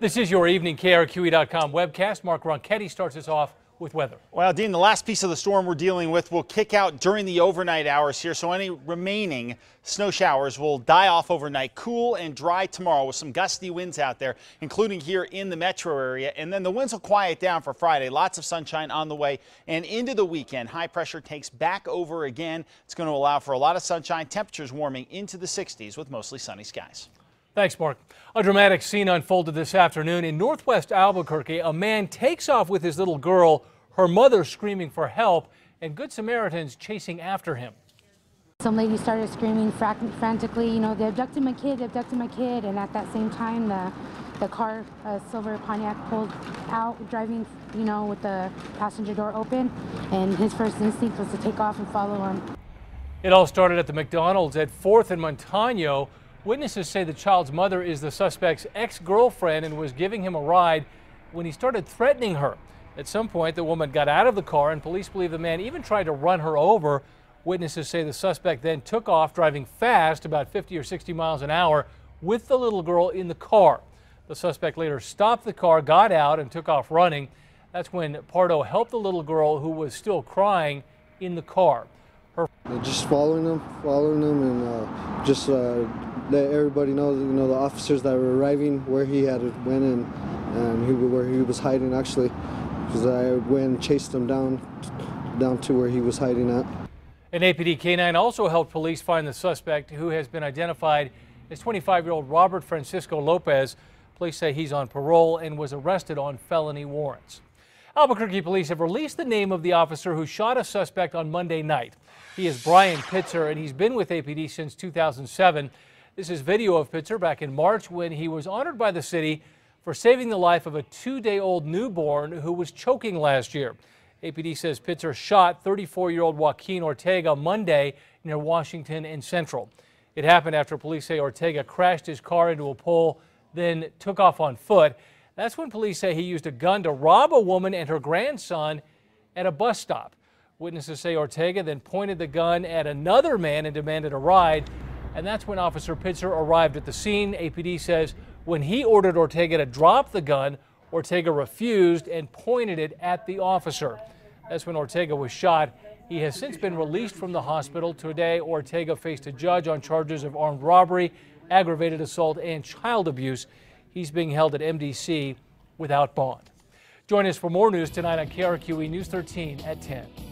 This is your evening KRQE.com webcast. Mark Ronchetti starts us off with weather. Well, Dean, the last piece of the storm we're dealing with will kick out during the overnight hours here, so any remaining snow showers will die off overnight. Cool and dry tomorrow with some gusty winds out there, including here in the metro area. And then the winds will quiet down for Friday. Lots of sunshine on the way and into the weekend. High pressure takes back over again. It's going to allow for a lot of sunshine. Temperatures warming into the 60s with mostly sunny skies. Thanks, Mark. A dramatic scene unfolded this afternoon in northwest Albuquerque. A man takes off with his little girl, her mother screaming for help, and Good Samaritans chasing after him. Some lady started screaming frantically, you know, they abducted my kid, they abducted my kid, and at that same time, the the car, a silver Pontiac, pulled out, driving, you know, with the passenger door open, and his first instinct was to take off and follow him. It all started at the McDonald's at 4th and Montano. Witnesses say the child's mother is the suspect's ex-girlfriend and was giving him a ride when he started threatening her. At some point, the woman got out of the car, and police believe the man even tried to run her over. Witnesses say the suspect then took off, driving fast, about 50 or 60 miles an hour, with the little girl in the car. The suspect later stopped the car, got out, and took off running. That's when Pardo helped the little girl, who was still crying, in the car. Her just following them, following them, and uh, just uh, let everybody know, you know, the officers that were arriving where he had went in and he, where he was hiding actually, because I went and chased him down, down to where he was hiding at. An APD canine also helped police find the suspect who has been identified as 25-year-old Robert Francisco Lopez. Police say he's on parole and was arrested on felony warrants. Albuquerque police have released the name of the officer who shot a suspect on Monday night. He is Brian Pitzer, and he's been with APD since 2007. This is video of Pitzer back in March when he was honored by the city for saving the life of a two-day-old newborn who was choking last year. APD says Pitzer shot 34-year-old Joaquin Ortega Monday near Washington and Central. It happened after police say Ortega crashed his car into a pole, then took off on foot. That's when police say he used a gun to rob a woman and her grandson at a bus stop. Witnesses say Ortega then pointed the gun at another man and demanded a ride and that's when Officer Pitzer arrived at the scene. APD says when he ordered Ortega to drop the gun, Ortega refused and pointed it at the officer. That's when Ortega was shot. He has since been released from the hospital. Today, Ortega faced a judge on charges of armed robbery, aggravated assault, and child abuse. He's being held at MDC without bond. Join us for more news tonight on KRQE News 13 at 10.